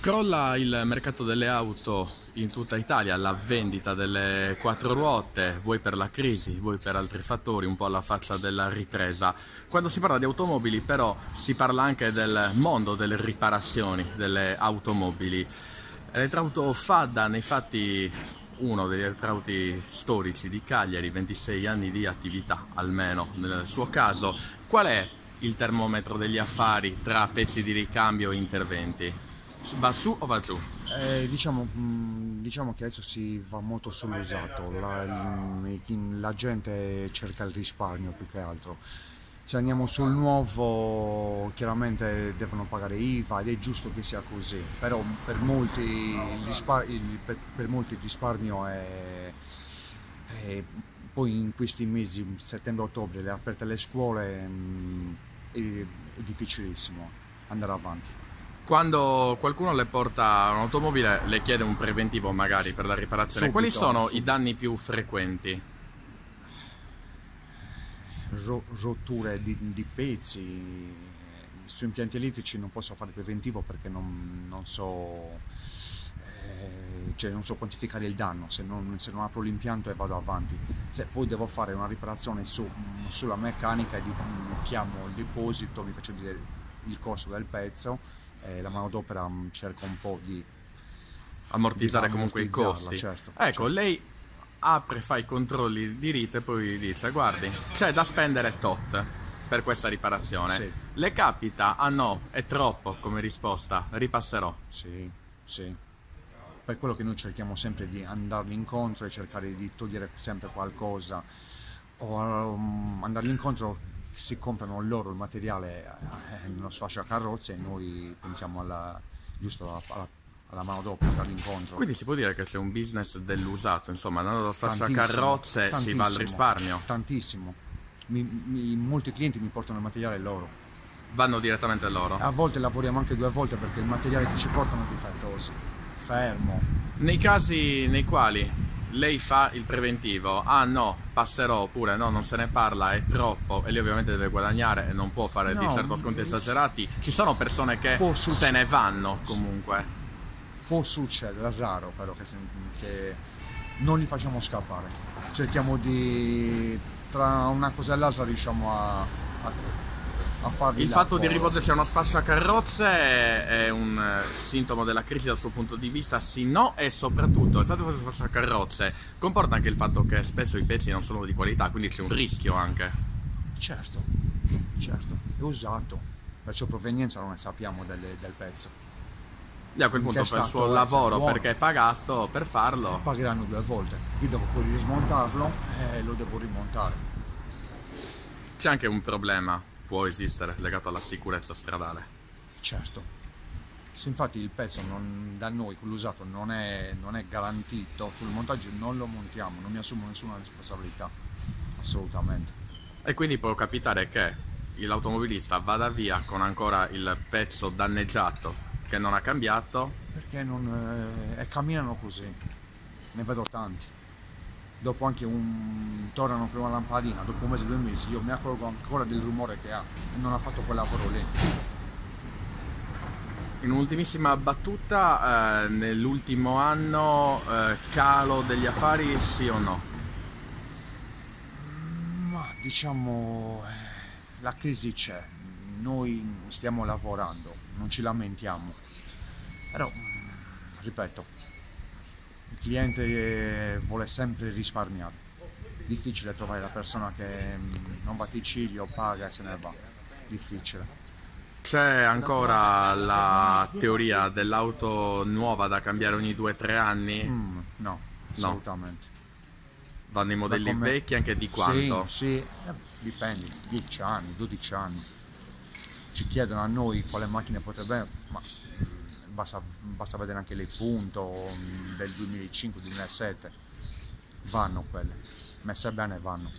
Crolla il mercato delle auto in tutta Italia, la vendita delle quattro ruote, vuoi per la crisi, vuoi per altri fattori, un po' alla faccia della ripresa. Quando si parla di automobili però si parla anche del mondo delle riparazioni delle automobili. Elettrauto Fadda nei fatti uno degli elettrauti storici di Cagliari, 26 anni di attività almeno nel suo caso. Qual è il termometro degli affari tra pezzi di ricambio e interventi? Va su o va giù? Eh, diciamo, mh, diciamo, che adesso si va molto sull'usato, la, la, gente cerca il risparmio più che altro. Se andiamo sul nuovo chiaramente devono pagare IVA ed è giusto che sia così, però per molti il, rispar- per, per molti il risparmio è, è, poi in questi mesi, settembre-ottobre, le aperte le scuole, mh, è, è difficilissimo andare avanti quando qualcuno le porta un'automobile le chiede un preventivo magari per la riparazione, subito, quali sono subito. i danni più frequenti? rotture di, di, pezzi, su impianti elettrici non posso fare preventivo perché non, non so eh, cioè non so quantificare il danno se non, se non, apro l'impianto e vado avanti se poi devo fare una riparazione su, sulla meccanica chiamo il deposito mi faccio dire il costo del pezzo eh, la manodopera mm, cerca un po' di ammortizzare di comunque i costi. Certo, ecco, certo. lei apre, fa i controlli di rito e poi dice guardi, c'è da spendere tot per questa riparazione. Sì. Le capita, ah no, è troppo come risposta, ripasserò. Sì, sì. Per quello che noi cerchiamo sempre di andarli incontro e cercare di togliere sempre qualcosa o um, andarli incontro si comprano loro il materiale nello sfascio a carrozze e noi pensiamo alla, giusto alla, alla mano dopo dall'incontro. Quindi si può dire che c'è un business dell'usato, insomma, andando dallo sfascio a carrozze si va al risparmio. Tantissimo. Mi, mi, molti clienti mi portano il materiale loro. Vanno direttamente loro? A volte lavoriamo anche due volte perché il materiale che ci portano è difettoso. Fermo. Nei casi nei quali lei fa il preventivo, ah no, passerò, oppure no, non se ne parla, è troppo, e lei ovviamente deve guadagnare e non può fare no, di certo sconti esagerati. Ci sono persone che se ne vanno comunque. Può succedere, è raro però che, che non li facciamo scappare. Cerchiamo di, tra una cosa e l'altra, riusciamo a, a Il fatto di rivolgersi a una sfascia carrozze è un eh, sintomo della crisi dal suo punto di vista, sì, no, e soprattutto il fatto di a sfascia carrozze comporta anche il fatto che spesso i pezzi non sono di qualità, quindi c'è un rischio anche. Certo, certo, è usato, perciò provenienza non ne sappiamo del, del pezzo. E a quel punto fa il suo lavoro perché è pagato per farlo. Pagheranno due volte, io devo poi rismontarlo e lo devo rimontare. C'è anche un problema può esistere legato alla sicurezza stradale. Certo. Se infatti il pezzo non, da noi, l'usato, non è, non è garantito, sul montaggio non lo montiamo, non mi assumo nessuna responsabilità, assolutamente. E quindi può capitare che l'automobilista vada via con ancora il pezzo danneggiato che non ha cambiato. Perché non, eh, camminano così, ne vedo tanti dopo anche un tornano per una lampadina, dopo un mese, due mesi, io mi accorgo ancora del rumore che ha e non ha fatto quel lavoro lì. In un'ultimissima battuta, eh, nell'ultimo anno eh, calo degli affari sì o no? Ma diciamo eh, la crisi c'è, noi stiamo lavorando, non ci lamentiamo, però ripeto, il cliente eh, vuole sempre risparmiare. Difficile trovare la persona che mm, non va a ciglio, paga e se ne va. Difficile. C'è ancora la teoria dell'auto nuova da cambiare ogni 2-3 anni? Mm, no, assolutamente. No. Vanno i modelli come... vecchi anche di quanto? Sì, sì, eh, dipende, 10 anni, 12 anni. Ci chiedono a noi quale macchina potrebbe, ma basta, basta vedere anche le punto del 2005-2007, vanno quelle, messe bene vanno.